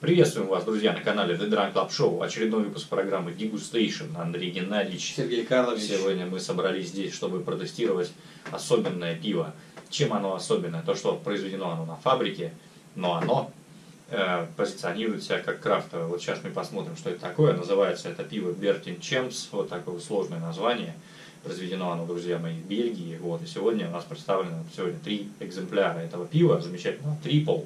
Приветствуем вас, друзья, на канале The Drunk Club Show. Очередной выпуск программы Degustation. Андрей Геннадьевич. Сергей Карлович. Сегодня мы собрались здесь, чтобы протестировать особенное пиво. Чем оно особенное? То, что произведено оно на фабрике, но оно э, позиционирует себя как крафтовое. Вот сейчас мы посмотрим, что это такое. Называется это пиво Бертин Чемпс. Вот такое сложное название. Произведено оно, друзья мои, в Бельгии. Вот. И сегодня у нас представлено сегодня три экземпляра этого пива. Замечательного. Трипл,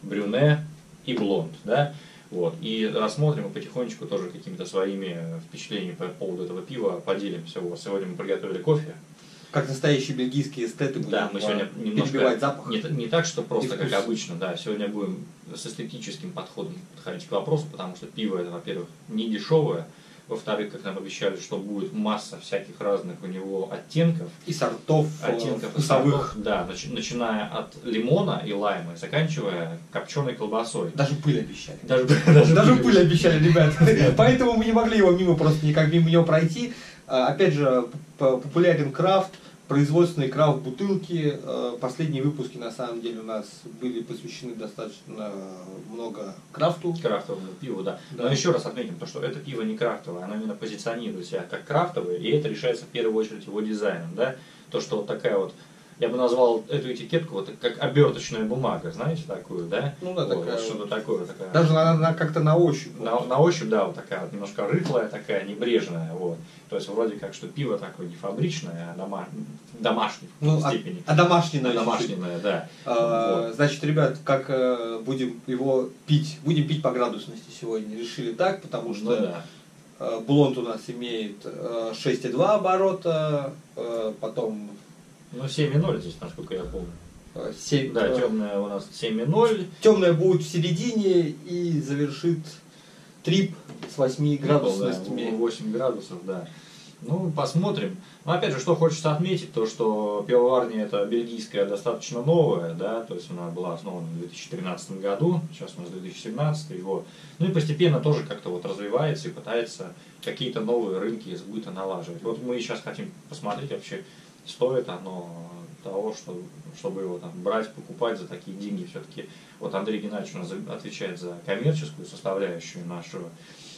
брюне и блонд. Да? Вот. И рассмотрим и потихонечку тоже какими-то своими впечатлениями по поводу этого пива поделимся. Вот. Сегодня мы приготовили кофе. Как настоящие бельгийские эстеты будем Да, мы сегодня э, немножко перебивать запах. Не, не так, что просто как обычно, да. Сегодня будем с эстетическим подходом подходить к вопросу, потому что пиво это, во-первых, не дешевое, во-вторых, как нам обещали, что будет масса всяких разных у него оттенков, И сортов, э, оттенков и вкусовых. сортов, да, нач- начиная от лимона и лайма, и заканчивая копченой колбасой. Даже пыль обещали. Даже, Даже, пыль обещали, ребят. Поэтому мы не могли его мимо просто никак мимо него пройти. А, Опять же, популярен крафт, производственные крафт бутылки. Э, Последние выпуски на самом деле у нас были посвящены достаточно много крафту. крафтовому пиву, да. Да. Но еще раз отметим, то, что это пиво не крафтовое, оно именно позиционирует себя как крафтовое, и это решается в первую очередь его дизайном, да. То, что вот такая вот, я бы назвал эту этикетку вот как оберточная бумага, знаете, такую, да? Ну да, Вот, такая вот что-то такое, такая. Даже она, она как-то на ощупь. На, на ощупь, да, вот такая вот немножко рыхлая, такая небрежная, вот. То есть вроде как, что пиво такое не фабричное, а дома, домашнее в Ну, а, степени. а А наверное, домашнее, да. А, Вот. Значит, ребят, как э, будем его пить? Будем пить по градусности сегодня. Решили так, потому что Ну да. э, блонд у нас имеет э, 6,2 оборота, э, потом Ну 7,0 здесь, насколько я помню. э, 7, Да, темная у нас 7,0. темная будет в середине и завершит трип с 8 Да, градусностями. 8 градусов, да. Ну, посмотрим. Но опять же, что хочется отметить, то что пивоварня это бельгийская достаточно новая, да, то есть она была основана в 2013 году, сейчас у нас 2017 год. Ну и постепенно тоже как-то вот развивается и пытается какие-то новые рынки сбыта налаживать. Вот мы сейчас хотим посмотреть вообще, стоит оно того, что, чтобы его там брать, покупать за такие деньги. Все-таки вот Андрей Геннадьевич у нас отвечает за коммерческую составляющую нашего,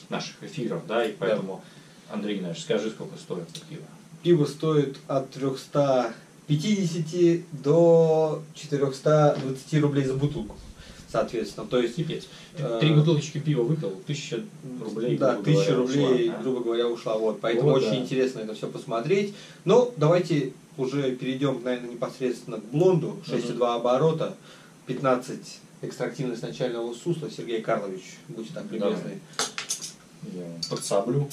наших эфиров, да, и поэтому, Андрей Геннадьевич, скажи, сколько стоит пиво? Пиво стоит от 350 до 420 рублей за бутылку. Соответственно, то есть Пипец. Э, Три бутылочки пива выпил, тысяча рублей, Да, тысяча говоря, рублей, ушла, да. грубо говоря, ушла. Вот, поэтому Вот, очень да. интересно это все посмотреть. Но давайте уже перейдем, наверное, непосредственно к блонду. 6,2 оборота, 15 экстрактивность начального сусла. Сергей Карлович, будьте так Давай. любезны. Я подсоблю.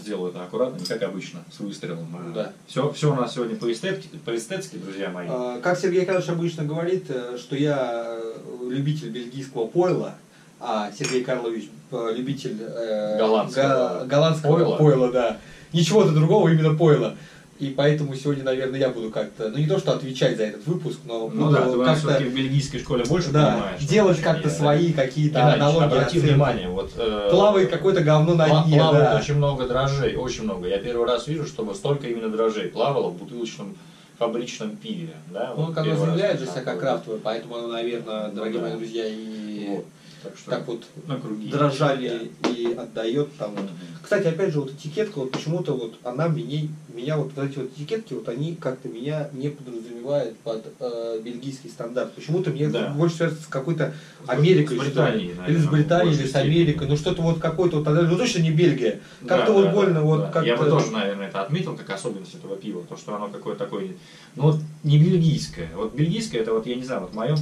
Сделаю это аккуратно, не как обычно, с выстрелом. Да. Все, все у нас сегодня по эстетике, по эстетски, друзья мои. А, Как Сергей Карлович обычно говорит, э, что я э, любитель бельгийского пойла, а Сергей Карлович э, любитель э, Голландского га- голландского пойла. пойла, да. Ничего-то другого, именно пойла. И поэтому сегодня, наверное, я буду как-то, ну не то что отвечать за этот выпуск, но ну да, ты как-то в бельгийской школе больше да, понимаешь. делать как-то да. свои какие-то Геннадьевич, аналогии. обрати оценки. внимание, вот... э, Плавает какое-то говно на дне, плавает да. очень много дрожжей, очень много. Я первый раз вижу, чтобы столько именно дрожжей плавало в бутылочном фабричном пиве. Да? Ну, Вот оно заявляет же себя как крафтовое, поэтому оно, наверное, Ну дорогие да. мои друзья, и Вот. Так что так вот на круги. дрожжами и отдает там. Мгм. Кстати, опять же, вот этикетка, вот почему-то вот она меня, меня вот, вот эти вот этикетки, вот они как-то меня не подразумевают под э, бельгийский стандарт. Почему-то мне Да. больше связано с какой-то Америкой, с. Британией, или с наверное, Британией, или с Америкой, ну что-то вот какой-то вот, ну точно не Бельгия. Как-то Да, вот да, больно, да, вот да. как-то... Я бы тоже, наверное, это отметил как особенность этого пива, то, что оно какое-то такое, ну вот не бельгийское. Вот бельгийское, это вот, я не знаю, вот в моем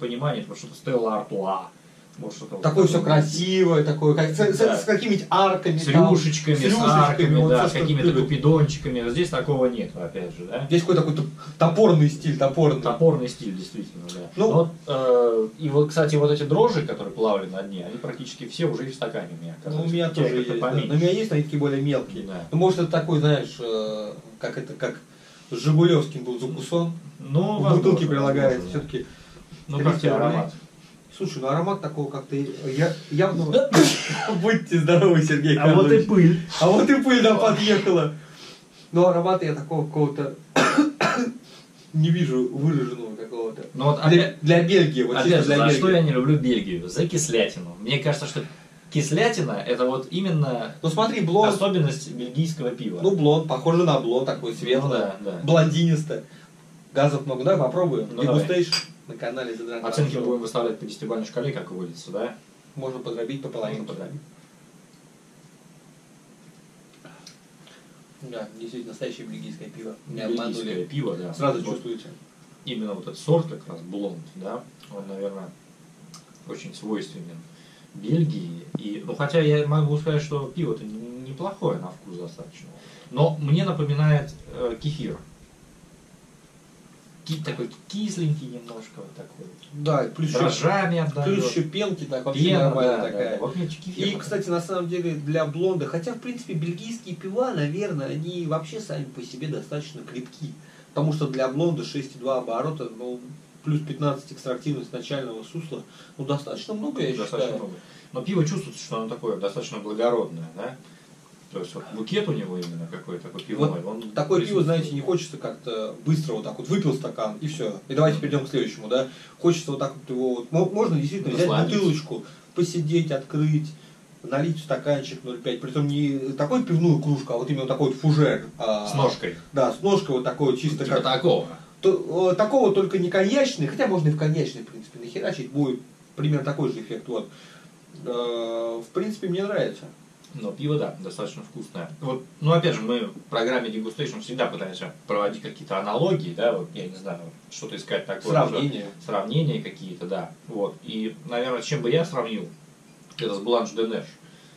понимании, это вот что-то Стелла Артуа. Вот что-то вот Такое все такое. красивое, такое, как, с, с- Да. с какими-нибудь арками. С там, рюшечками, с, рюшечками, арками, вот да, с какими-то купидончиками. Вот Здесь такого нет, опять же, да? Здесь какой-то такой топорный стиль, топорный. Топорный стиль, действительно, да. Ну- вот, э, и вот, кстати, вот эти дрожжи, которые плавали на дне, они практически все уже и в стакане у меня Ну, оказались. у меня тоже есть. да. Но у меня есть, но они такие более мелкие. Да. Ну, может, это такой, знаешь, э, как это, как с Жигулевским был закусон. Ну, в бутылке прилагается да. все-таки. Ну, как тебе аромат? Слушай, ну аромат такого как-то я, явно... Будьте здоровы, Сергей А вот и пыль. А вот и пыль нам подъехала. Ну, аромат я такого какого-то... не вижу выраженного какого-то. Ну вот Для, опять, для Бельгии, вот опять же, для за Бельгии. что я не люблю Бельгию? За кислятину. Мне кажется, что кислятина это вот именно Ну смотри, блонд, особенность бельгийского пива. ну блонд, похоже на блонд, такой Ну светлый, да, да. блондинистый. Газов много, давай попробуем. Ну, давай. На канале Drunk Оценки будем выставлять по десятибалльной шкале, как водится, да? Можно подробить по половинке. Можно подробить. Да, действительно, настоящее бельгийское пиво. Не Бельгийское обманули. пиво, да. Сразу Вот чувствуете. Именно вот этот сорт как раз, блонд, да, он, наверное, очень свойственен Бельгии. И, ну, хотя я могу сказать, что пиво-то не- неплохое на вкус достаточно. Но мне напоминает э, кефир. Ки- такой кисленький немножко, вот такой. Да, плюс еще, отдает. плюс еще пенки, так вообще Пена, нормальная да, такая. да. Вот мне. И, кстати, на самом деле для блонда, хотя, в принципе, бельгийские пива, наверное, они вообще сами по себе достаточно крепки. Потому что для блонда 6,2 оборота, ну, плюс 15 экстрактивность начального сусла, ну, достаточно много, я достаточно считаю. много. Но пиво чувствуется, что оно такое достаточно благородное, да? То есть вот букет у него именно какой-то такой пивной. он Такое пиво, знаете, не хочется как-то быстро вот так вот выпил стакан и все. И давайте перейдем к следующему, да. Хочется вот так вот его, вот, мо- можно действительно взять бутылочку, посидеть, открыть, налить в стаканчик 0,5, притом не такой пивную кружку, а вот именно такой вот фужер. а, С ножкой. Да, с ножкой вот такой вот чисто Типа как... такого. То- э, такого только не коньячный, хотя можно и в коньячный, в принципе, нахерачить, будет примерно такой же эффект. Вот. Э, В принципе, мне нравится. Но пиво, да, достаточно вкусное. Вот, ну, опять же, мы в программе Degustation всегда пытаемся проводить какие-то аналогии, да, вот, я не знаю, что-то искать такое. Сравнение. что- Сравнения какие-то, да. Вот. И, наверное, чем бы я сравнил, это с Бланш де Неш.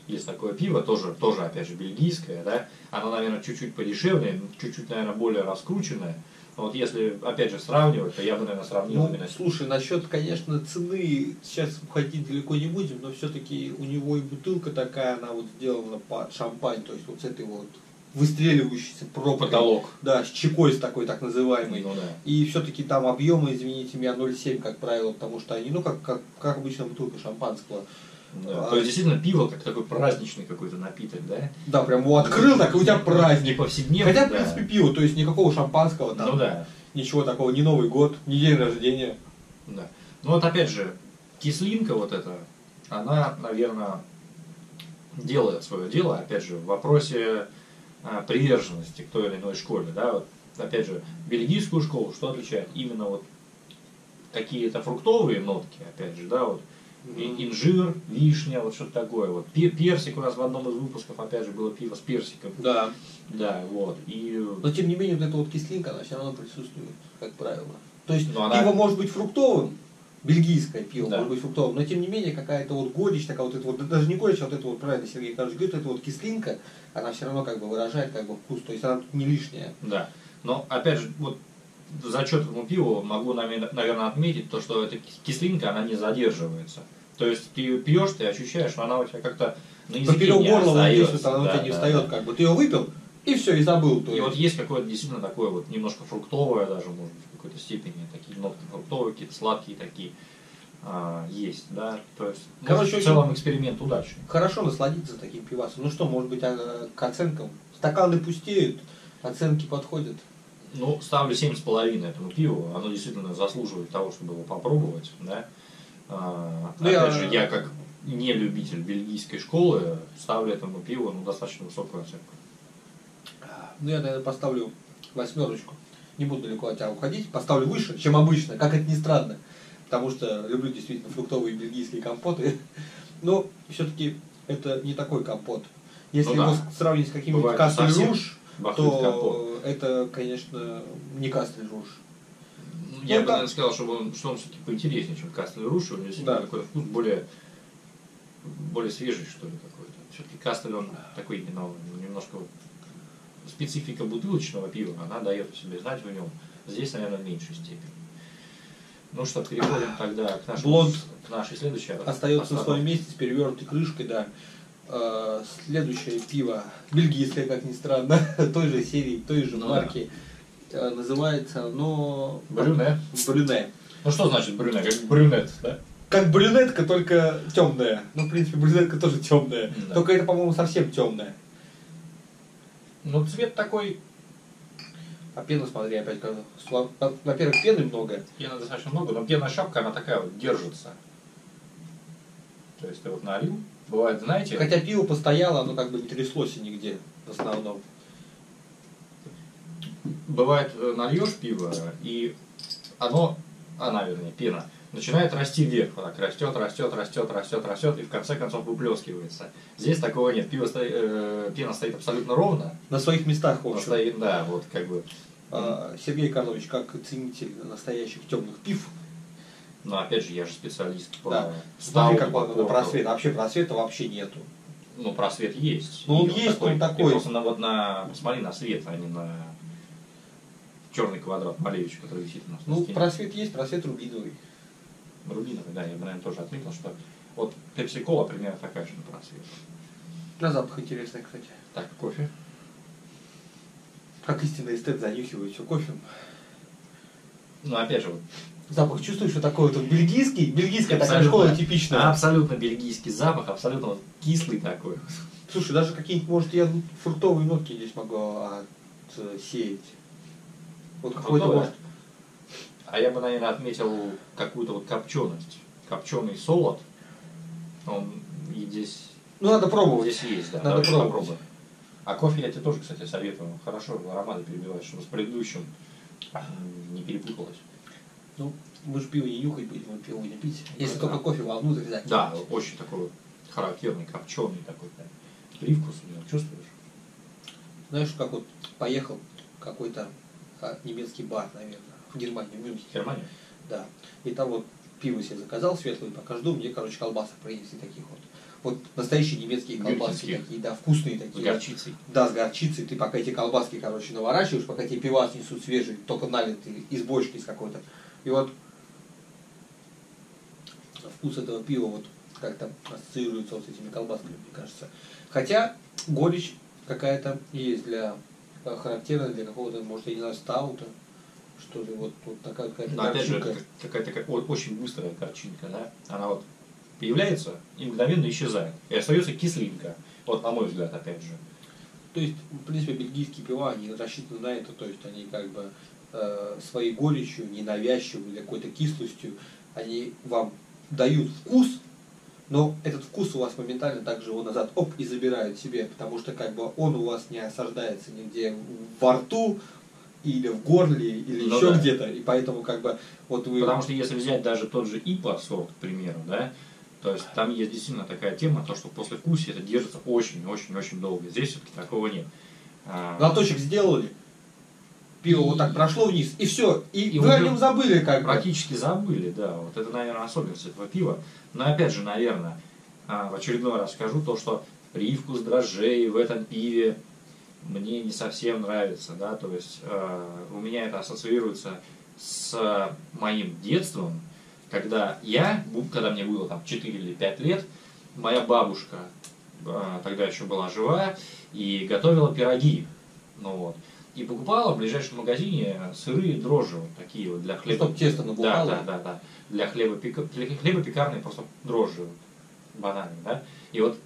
Есть такое пиво, тоже, тоже, опять же, бельгийское, да. Оно, наверное, чуть-чуть подешевле, чуть-чуть, наверное, более раскрученное. Но вот если, опять же, сравнивать, то я бы, наверное, сравнил Ну, именно с слушай, насчет, конечно, цены сейчас уходить далеко не будем, но все-таки у него и бутылка такая, она вот сделана под шампань, то есть вот с этой вот выстреливающейся пробкой. потолок. Да, с чекой с такой так называемой. Ну, да. И все-таки там объемы, извините меня, 0,7, как правило, потому что они, ну, как, как, как обычно бутылка шампанского. Да. А- То есть, действительно, пиво как такой праздничный какой-то напиток, да? Да, прям его открыл, так и у тебя праздник. повседневный, Хотя, в да. принципе, пиво, то есть никакого шампанского там, Ну да, ничего такого, не Новый год, не день рождения. да. Ну вот опять же, кислинка вот эта, она, наверное, делает свое дело, опять же, в вопросе а, приверженности к той или иной школе, да, вот, опять же, бельгийскую школу, что отличает? Именно вот какие-то фруктовые нотки, опять же, да, вот, инжир, вишня, вот что-то такое, вот, Пе- персик у нас в одном из выпусков, опять же, было пиво с персиком, Да. да, вот, и Но тем не менее, вот эта вот кислинка, она все равно присутствует, как правило. То есть Но она- пиво может быть фруктовым, бельгийское пиво Да. может быть фруктовым, но тем не менее какая-то вот горечь, такая вот эта вот, да даже не горечь, а вот это вот правильно Сергей Карпович говорит, эта вот кислинка, она все равно как бы выражает как бы вкус, то есть она тут не лишняя. Да. Но опять же, вот в зачет этому пиву могу, наверное, отметить то, что эта кис- кислинка, она не задерживается. То есть ты ее пьешь, ты ощущаешь, что она у тебя как-то на языке не здесь остается. она у тебя не да, встает, да. как бы ты ее выпил, и все, и забыл. То И есть. вот есть какое-то действительно такое вот немножко фруктовое даже, может быть, в какой-то степени, такие нотки фруктовые, какие-то сладкие такие а, есть, да. То есть, Короче, в целом эксперимент удачный. Хорошо насладиться таким пивасом. Ну что, может быть, а, к оценкам? Стаканы пустеют, оценки подходят. Ну, ставлю семь с половиной этому пиву. Оно действительно заслуживает того, чтобы его попробовать. Да? А, Ну, опять я- же, я как не любитель бельгийской школы ставлю этому пиву ну, достаточно высокую оценку. Ну, я, наверное, поставлю восьмерочку. Не буду далеко от тебя уходить. Поставлю выше, чем обычно, как это ни странно. Потому что люблю действительно фруктовые бельгийские компоты. Но все-таки это не такой компот. Если Ну да. его сравнить с каким-нибудь совсем Руж. То это, конечно, не Кастель Руж. Ну, Я Ну, бы, наверное, сказал, что он, что он все-таки поинтереснее, чем Кастель Руш. У него Да. какой-то вкус более, более свежий, что ли, какой-то. Все-таки Кастель, он такой немножко специфика бутылочного пива, она дает о себе знать в нем. Здесь, наверное, в меньшей степени. Ну что, переходим тогда к, нашему, Блонд к нашей следующей. Остается на своем месте с перевернутой крышкой, да. Э, Следующее пиво, бельгийское, как ни странно, той же серии, той же Ну марки, э, называется, но... Брюне. Брюне. Ну что значит брюне? Как брюнет, да? Как брюнетка, только темная. Ну, в принципе, брюнетка тоже темная. Да. Только это, по-моему, совсем темная. Ну цвет такой, А пена, смотри, опять, как- во-первых, пены много. Пены достаточно много, но пенная шапка, она такая вот держится. То есть ты вот налил, бывает, знаете, Хотя пиво постояло, оно как бы не тряслось нигде в основном. бывает э, нальешь пиво, и оно, она, вернее, пена, начинает расти вверх, вот так растет, растет, растет, растет, растет, и в конце концов выплескивается. Здесь такого нет. Пиво стоит, э, пена стоит абсолютно ровно. На своих местах, в общем. стоит, да, вот как бы. А, Сергей Карлович, как ценитель настоящих темных пив, Но опять же, я же специалист по да. Смотри, как по на порту. просвет. Вообще просвета вообще нету. Ну, просвет есть. Ну, он есть, но он такой. просто на, вот на, посмотри на свет, а не на черный квадрат Малевича, который висит у нас на Ну, стене. просвет есть, просвет рубиновый. Рубиновый, да, я бы, наверное, тоже отметил, что вот Пепси Кола примерно такая же на просвет. На запах интересный, кстати. Так, кофе. Как истинный эстет занюхивает все кофе. Ну, опять же, вот, Запах чувствуешь, что такой вот бельгийский, бельгийская такая Абсолютно. школа типичная. абсолютно бельгийский запах, абсолютно вот кислый такой. Слушай, даже какие-нибудь, может, я фруктовые нотки здесь могу отсеять. Вот какой-то, может, А я бы, наверное, отметил какую-то вот копченость. Копченый солод, он и здесь, ну надо пробовать. здесь есть, да. Надо пробовать. попробуем. А кофе я тебе тоже, кстати, советую. Хорошо ароматы перебивать, чтобы с предыдущим м, не перепуталось. Ну, мы же пиво не нюхать будем, мы пиво будем пить. Если Ну, только да. кофе вовнутрь закинуть. Да, очень такой вот характерный, копченый такой прям. Привкус у него, чувствуешь? Знаешь, как вот поехал какой-то а, немецкий бар, наверное, в Германию, в Мюнхен. Германия? Да. И там вот пиво себе заказал светлое, пока жду, мне, короче, колбасы принесли таких вот. Вот настоящие немецкие колбаски Мюнхенские. такие, да, вкусные С такие. горчицей. Да, с горчицей. Ты пока эти колбаски, короче, наворачиваешь, пока тебе пивас несут свежий, только налитый из бочки из какой-то. И вот вкус этого пива вот как-то ассоциируется вот с этими колбасками, мне кажется. Хотя горечь какая-то есть для э, характерная для какого-то, может, я не знаю, стаута, что ли, вот, вот такая какая-то Но опять же, горчинка. какая-то как- о- очень быстрая картинка, да? Она вот появляется и мгновенно исчезает. И остается кислинка. Вот на мой взгляд, опять же. То есть, в принципе, бельгийские пива, они рассчитаны на это, то есть они как бы своей горечью, ненавязчивой или какой-то кислостью, они вам дают вкус, но этот вкус у вас моментально также его назад оп и забирают себе, потому что как бы он у вас не осаждается нигде во рту или в горле или Ну еще да. где-то, и поэтому как бы вот вы Потому что если взять даже тот же ИПА сорт, к примеру, да, то есть там есть действительно такая тема, то, что после вкуса это держится очень-очень-очень долго. Здесь все-таки такого нет. А, глоточек сделали, пиво вот так прошло вниз, и все, и, И вы о нем забыли как бы. Практически забыли, да. Вот это, наверное, особенность этого пива. Но опять же, наверное, а, в очередной раз скажу то, что привкус дрожжей в этом пиве мне не совсем нравится, да, то есть э, у меня это ассоциируется с моим детством, когда я, когда мне было там 4 или 5 лет, моя бабушка э, тогда еще была жива и готовила пироги, ну вот, и покупала в ближайшем магазине сырые дрожжи вот такие вот для хлеба. чтоб тесто набухало. Да, да, да, да. Для хлеба, для хлебопекарные просто дрожжи вот, банальные, да. И вот,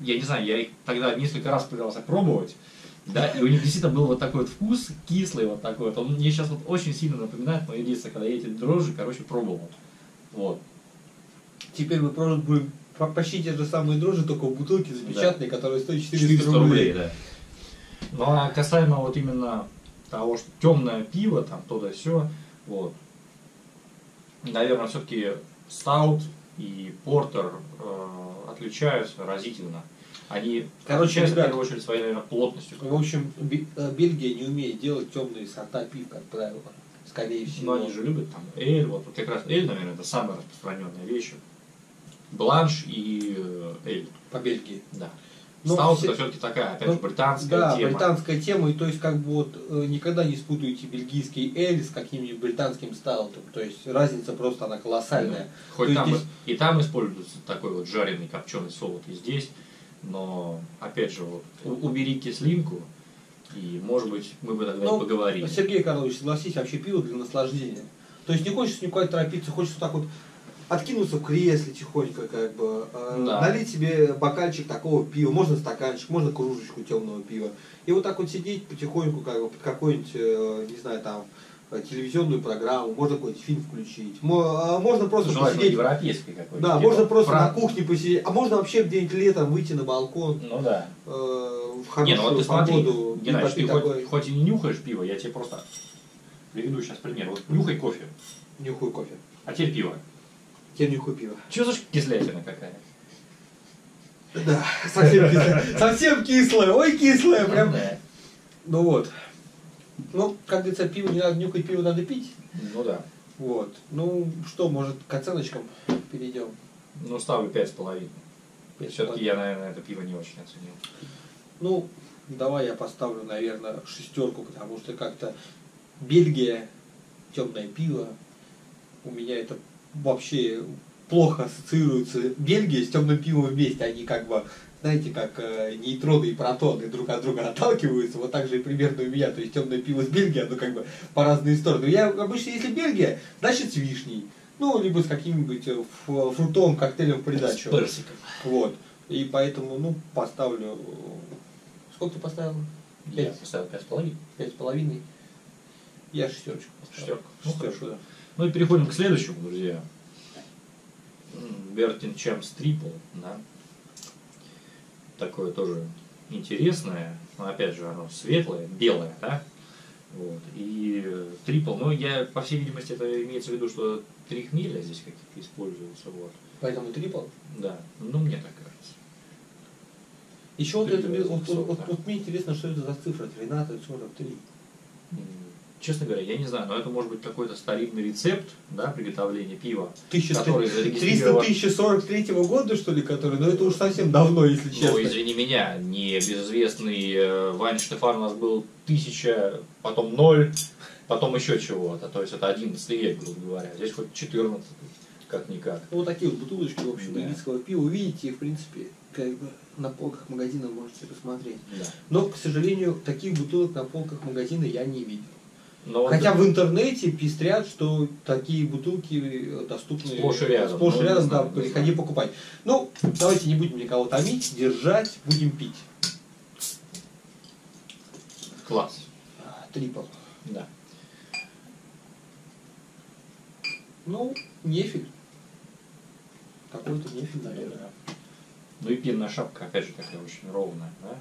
я не знаю, я их тогда несколько раз пытался пробовать, да, и у них действительно был вот такой вот вкус, кислый вот такой вот. Он мне сейчас вот очень сильно напоминает мое детство, когда я эти дрожжи, короче, пробовал. Вот. Теперь мы просто будем по- почти те же самые дрожжи, только в бутылке запечатанной, которая стоит 400, 400 рублей. рублей, да. Ну а касаемо вот именно того, что темное пиво, там то да все, вот. Наверное, все-таки стаут и портер э, отличаются разительно. Они Короче, в первую очередь своей, наверное, плотностью. В общем, э, Бельгия не умеет делать темные сорта пив, как правило. Скорее всего. Но они же любят там эль, вот, вот как раз эль, наверное, это самая распространенная вещь. Бланш и э, эль, По Бельгии. да. Ну, Стаут это все-таки такая, опять Ну, же, британская да, тема. британская тема, и то есть как бы вот э, никогда не спутайте бельгийский эль с каким-нибудь британским стаутом. То есть разница просто она колоссальная. Хоть То там есть и, и там используется такой вот жареный копченый солод, и здесь, но опять же, вот, убери кислинку, и может быть мы бы тогда Ну, поговорили. Сергей Карлович, согласись, вообще пиво для наслаждения. То есть не хочется никуда торопиться, хочется так вот откинуться в кресле тихонько, как бы, э, Да. налить себе бокальчик такого пива, можно стаканчик, можно кружечку темного пива. И вот так вот сидеть потихоньку, как бы, под какой-нибудь, э, не знаю, там, телевизионную программу, можно какой-нибудь фильм включить. А Можно просто Желательно посидеть. европейский какой-то. Да, типа можно просто Фран- на кухне посидеть, а можно вообще где-нибудь летом выйти на балкон Ну да. э, в Не, хорошую ну вот ты смотри, погоду. и Геннадьевич, ты попить хоть, такой хоть и не нюхаешь пиво, я тебе просто приведу сейчас пример. Вот нюхай кофе, нюхай кофе. а теперь пиво. Теперь нюхай пиво. Че за кислятина какая? Да, совсем кислое. Совсем кислое, ой, кислое, прям. Ну вот. Ну, как говорится, пиво не надо нюхать, пиво надо пить. Ну да. Вот. Ну, что, может, к оценочкам перейдем? Ну ставлю пять с половиной. Все-таки я, наверное, это пиво не очень оценил. Ну, давай я поставлю, наверное, шестерку, потому что как-то Бельгия, темное пиво, у меня это вообще плохо ассоциируется. Бельгия с темным пивом вместе, они как бы, знаете, как э, нейтроны и протоны друг от друга отталкиваются, вот так же и примерно у меня, то есть темное пиво с Бельгией, оно как бы по разные стороны. Я обычно, если Бельгия, значит с вишней, ну, либо с каким-нибудь э, ф- фруктовым коктейлем в С придачу. персиком. Вот. И поэтому, ну, поставлю... Сколько ты поставил? Я Пять. поставил пять с половиной. Пять с половиной. Я шестерочку поставил. Шестерку. Ну, Шестерку, да. Ну и переходим к следующему, друзья. Бертин Чемс Трипл, да. Такое тоже интересное, но опять же оно светлое, белое, да. Вот. И э, трипл, ну я, по всей видимости, это имеется в виду, что три хмеля здесь каких-то используются, вот. Поэтому трипл. Да, ну мне так кажется. Еще вот, это, вот, вот, вот- вот мне интересно, что это за цифра 1343. М, Честно говоря, я не знаю, но это может быть какой-то старинный рецепт, да, приготовления пива, который 300 зарегистрирован 1043 года, что ли, который? Но это уж совсем давно, если честно. Ну, извини меня, небезызвестный э, Вайн Штефан у нас был тысяча, потом ноль, потом еще чего-то. То есть это 11 век, грубо говоря. Здесь хоть 14 как-никак. Ну, вот такие вот бутылочки, в общем, Да. пива. Увидите, в принципе, как бы на полках магазина можете посмотреть. Да. Но, к сожалению, таких бутылок на полках магазина я не видел. Но Хотя в интернете пестрят, что такие бутылки э, доступны Сплошь и рядом. Сплошь и Ну, рядом, да, приходи покупать. Ну, давайте не будем никого томить, держать, будем пить. класс. А, Трипл. Да. Ну, нефиль. Какой-то нефиль, наверное. Ну и пенная шапка, опять же, такая очень ровная, да?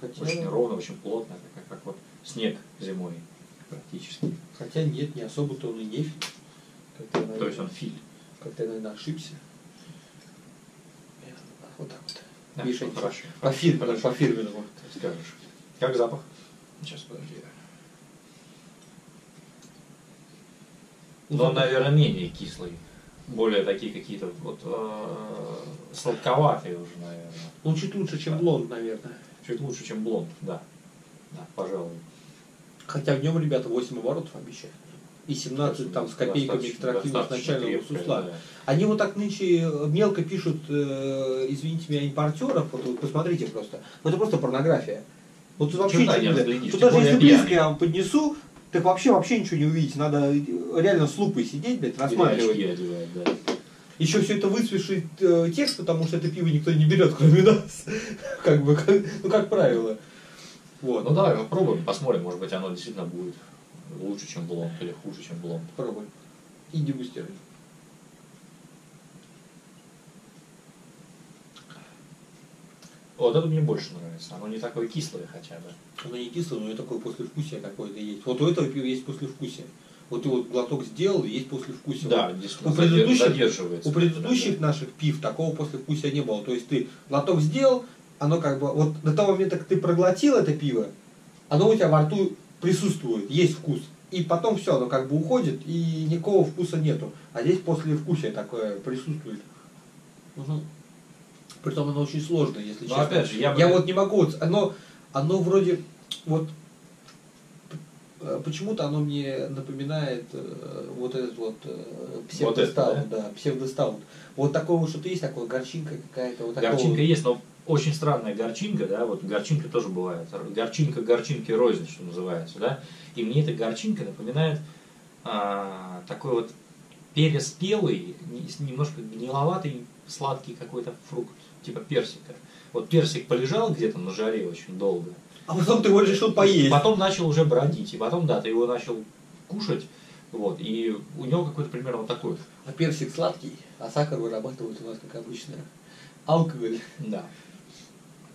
Хотя, Очень ровная, очень плотная, такая, как вот снег зимой практически. хотя нет, не особо-то он и нефиль. Как-то, я, То есть наверное, он филь. как-то наверное, ошибся. Вот так вот. Да, Видишь, хорошо. По фирменному, Хорошо. по фирменному. Скажешь. Как запах? Сейчас, подожди. Но он, наверное, менее кислый. Более такие какие-то вот э, сладковатые уже, наверное. Ну, чуть лучше, чем блонд, наверное. Чуть лучше, чем блонд, да. Да, пожалуй. Хотя в нем, ребята, 8 оборотов обещают. И 17 там с копейками экстрактивных начального сусла. да. Они вот так нынче э, мелко пишут, э, извините меня, импортеров, вот вы посмотрите просто. Ну это просто порнография. Вот тут вообще ничего не Тут даже более если близко я вам поднесу, так вообще вообще ничего не увидите. Надо э, реально с лупой сидеть, блядь, рассматривать. одевать, да. Еще все это выцветший э, текст, потому что это пиво никто не берет, кроме нас. Как бы, как- ну как правило. Вот, Ну давай попробуем, посмотрим, может быть оно действительно будет лучше, чем блонд, или хуже, чем блонд. пробуем. И дегустируем. Вот это мне больше нравится. Оно не такое кислое хотя бы. Оно не кислое, но и такое послевкусие какое-то есть. Вот у этого пива есть послевкусие. Вот ты вот глоток сделал, и есть послевкусие. Да, у предыдущих-. У предыдущих наших пив такого послевкусия не было. То есть ты глоток сделал, оно как бы, вот до того момента, как ты проглотил это пиво, оно у тебя во рту присутствует, есть вкус. И потом все, оно как бы уходит, и никакого вкуса нету. А здесь послевкусие такое присутствует. Угу. Притом оно очень сложное, если Но честно. опять же, я бы- Я вот не могу, вот, оно, оно вроде, вот, э, почему-то оно мне напоминает э, вот этот вот э, псевдостаут, это, да, псевдостаут. Вот такого вот что-то есть, такое горчинка какая-то, вот такого Горчинка вот. есть, но очень странная горчинка, да, вот горчинка тоже бывает. Горчинка горчинки рознь, что называется, да. И мне эта горчинка напоминает а, такой вот переспелый, не- немножко гниловатый, сладкий какой-то фрукт, типа персика. Вот персик полежал где-то на жаре очень долго, А потом ты его решил поесть. потом начал уже бродить, и потом, да, ты его начал кушать, вот, и у него какой-то примерно вот такой, А персик сладкий, а сахар вырабатывают у нас, как обычно, алкоголь. да.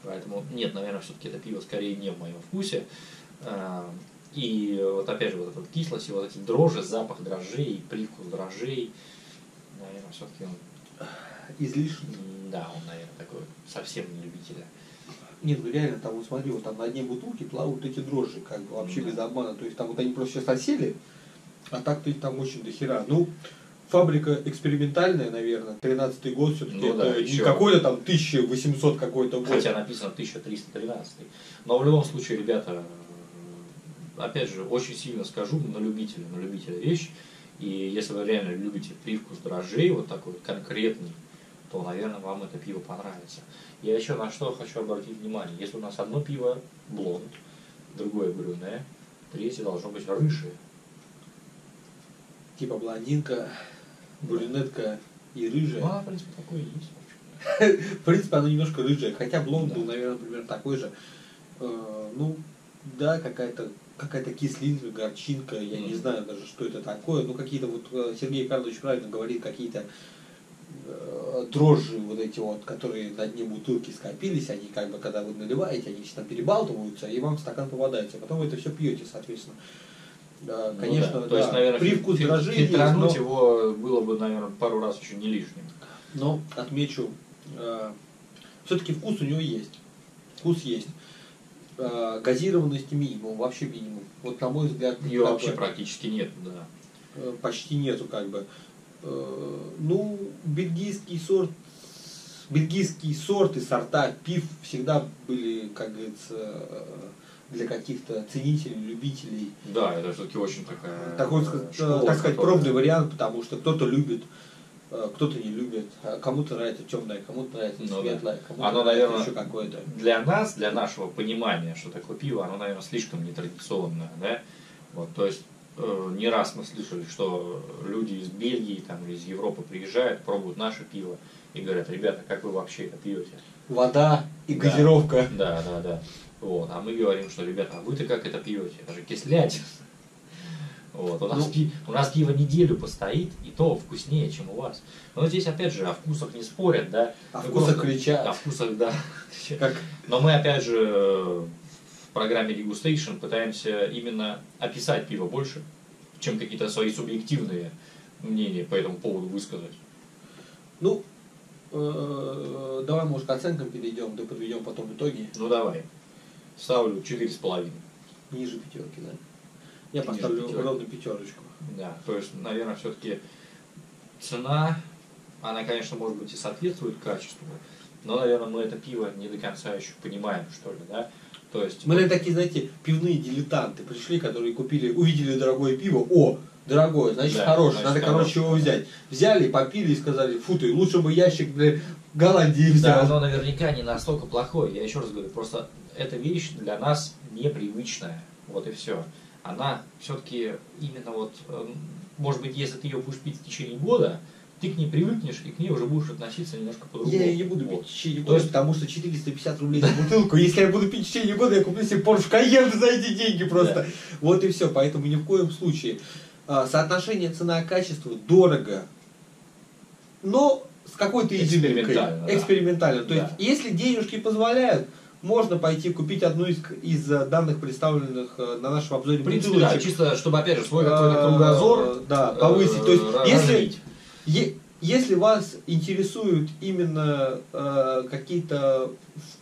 Поэтому, нет, наверное, все-таки это пиво скорее не в моем вкусе. А, И вот опять же, вот эта кислость, и вот эти дрожжи, запах дрожжей, привкус дрожжей, наверное, все-таки он, Излишне. м, да, он, наверное, такой совсем не любителя. Нет, ну реально, там, вот смотри, вот там на дне бутылки плавают эти дрожжи, как бы вообще Ну да. без обмана. То есть там вот они просто сейчас осели, а так-то их там очень дохера. Ну, фабрика экспериментальная, наверное, 13-й год все-таки, Ну да, это и не какой-то там 1800 какой-то год. Хотя написано 1313. Но в любом случае, ребята, опять же, очень сильно скажу, на любителя, на любителя вещь. И если вы реально любите привкус дрожжей, вот такой конкретный, то, наверное, вам это пиво понравится. Я еще на что хочу обратить внимание. Если у нас одно пиво блонд, другое брюне, третье должно быть рыжее. Типа блондинка, брюнетка и рыжая. Ну, она, в принципе, такое и есть. в принципе, она немножко рыжая, хотя блонд был, наверное, примерно такой же. Э, ну, да, какая-то какая-то кислинка, горчинка, я не знаю даже, что это такое. Ну, какие-то вот, э, Сергей Карлович правильно говорит, какие-то э, дрожжи вот эти вот, которые на дне бутылки скопились, они как бы, когда вы наливаете, они там перебалтываются, и вам в стакан попадается. Потом вы это все пьете, соответственно. Да, Ну конечно, да. да. То есть, наверное, привкус фи- дрожжей есть, фильтрануть но- его было бы, наверное, пару раз еще не лишним. Но отмечу, все-таки вкус у него есть. Вкус есть. Э, газированности минимум, вообще минимум. Вот на мой взгляд, Ее вообще бы, практически нет, да. э, почти нету как бы. Э, ну, бельгийский сорт, бельгийские сорты, сорта пив всегда были, как говорится, э, для каких-то ценителей, любителей. Да, это все-таки очень такая Такой, э, школа, так сказать, которая- пробный вариант, потому что кто-то любит, э, кто-то не любит. А Кому-то нравится темное, кому-то нравится Ну да. светлое, кому-то Оно, нравится наверное, еще какое-то. Для нас, для нашего понимания, что такое пиво, оно, наверное, слишком нетрадиционное, да? Вот, то есть э, не раз мы слышали, что люди из Бельгии там, или из Европы приезжают, пробуют наше пиво и говорят, ребята, как вы вообще это пьете? Вода и Да. газировка. Да, да, да. Вот. А мы говорим, что, ребята, а вы-то как это пьете? Это же кислятина. Вот. У, нас Ну. пи- у нас пиво неделю постоит, и то вкуснее, чем у вас. Но здесь, опять же, о вкусах не спорят, да? О вкусах просто- кричат. О вкусах, да. Как Но мы, опять же, в программе Degustation пытаемся именно описать пиво больше, чем какие-то свои субъективные мнения по этому поводу высказать. Ну, э, давай, может, к оценкам перейдем, да подведем потом итоги. Ну, давай. Ставлю четыре с половиной. Ниже пятерки, да? Я поставлю пятерки. ровно пятерочку. Да, то есть, наверное, все-таки цена, она, конечно, может быть и соответствует качеству, но, наверное, мы это пиво не до конца еще понимаем, что ли, да? То есть, Мы, наверное, такие, знаете, пивные дилетанты пришли, которые купили, увидели дорогое пиво, о, дорогое, значит Да, хорошее, значит, надо, короче, его взять. Взяли, попили и сказали, фу ты, лучше бы ящик для Голландии да, взял. оно наверняка не настолько плохое. Я еще раз говорю, просто эта вещь для нас непривычная. Вот и все. Она все-таки именно вот, эм, может быть, если ты ее будешь пить в течение года, ты к ней привыкнешь и к ней уже будешь относиться немножко по-другому. Я не буду Вот. пить в течение То года, есть- потому что 450 рублей за бутылку. Если я буду пить в течение года, я куплю себе Porsche Cayenne за эти деньги просто. Да. Вот и все. Поэтому ни в коем случае. А, Соотношение цена-качество дорого, но с какой-то изюминкой. Экспериментально, да. Экспериментально. То Да. есть, если денежки позволяют, можно пойти купить одну из, из э, данных, представленных э, на нашем обзоре принципе, да, бутылочек. чисто, чтобы, опять же, свой какой-то Э, кругозор да, повысить. То есть, если. Е- Если вас интересуют именно э, какие-то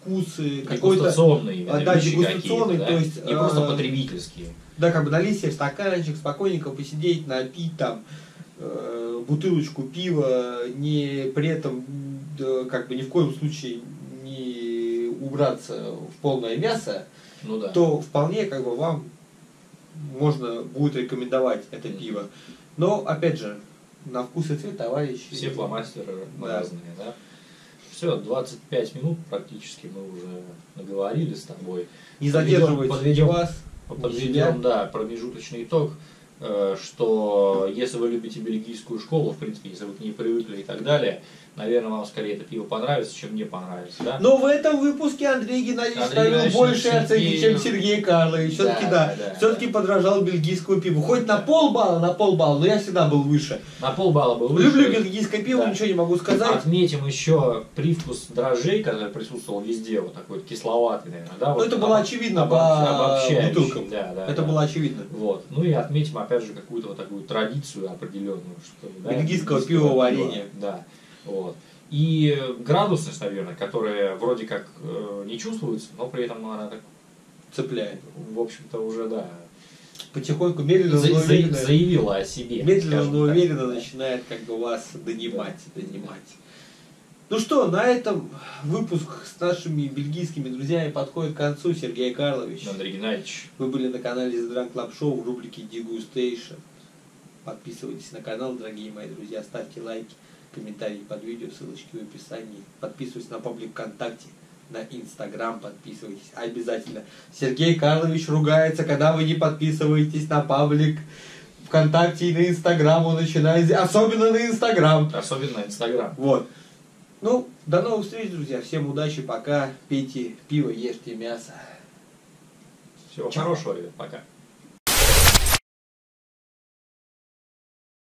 вкусы, какой-то, Дегустационные да, дегустационные, да? то есть, не просто потребительские. да, как бы налить себе стаканчик, спокойненько посидеть, напить там э, бутылочку пива, не при этом как бы ни в коем случае не убраться в полное мясо, Ну да. то вполне как бы вам можно будет рекомендовать это пиво. Но опять же, на вкус и цвет, товарищи. Все фломастеры Да. разные, да? Все, 25 минут практически мы уже наговорили с тобой. Не задерживайте подведем- вас. Подведем, да, промежуточный итог. Э, что если вы любите бельгийскую школу, в принципе, если вы к ней привыкли и так далее, наверное, вам скорее это пиво понравится, чем мне понравится. Да? Но в этом выпуске Андрей Геннадьевич Андрей ставил больше оценки, чем Сергей Карлович. Да, Все-таки да, да, да, все-таки да. подражал бельгийскому пиву. Хоть на полбалла, на полбалла, но я всегда был выше. На полбалла был выше. Люблю бельгийское пиво, Да. ничего не могу сказать. Отметим еще привкус дрожжей, который присутствовал везде, вот такой вот кисловатый, наверное, да? Ну, вот это было обо- очевидно обо- по бутылкам. Да, да, Это да. было очевидно. Вот. Ну и отметим, опять же, какую-то вот такую традицию определенную, что да? Бельгийского бельгийского пивоварения. Да. Вот. И градусность, наверное, которая вроде как э, не чувствуется, но при этом она так, Цепляет. в общем-то, уже, да, Потихоньку, медленно, за- но за- уверенно, заявила о себе. медленно, но так. уверенно начинает как бы вас донимать, донимать. Ну что, на этом выпуск с нашими бельгийскими друзьями подходит к концу. Сергей Карлович. Андрей Геннадьевич, Вы были на канале The Drunk Club Show в рубрике Degustation. Подписывайтесь на канал, дорогие мои друзья, ставьте лайки, комментарии под видео, ссылочки в описании. Подписывайтесь на паблик ВКонтакте, на Инстаграм подписывайтесь обязательно. Сергей Карлович ругается, когда вы не подписываетесь на паблик ВКонтакте и на Инстаграм, он начинает, особенно на Инстаграм. особенно Инстаграм. Вот. Ну, до новых встреч, друзья. Всем удачи, пока. Пейте пиво, ешьте мясо. Всего Чао. хорошего, ребят, пока.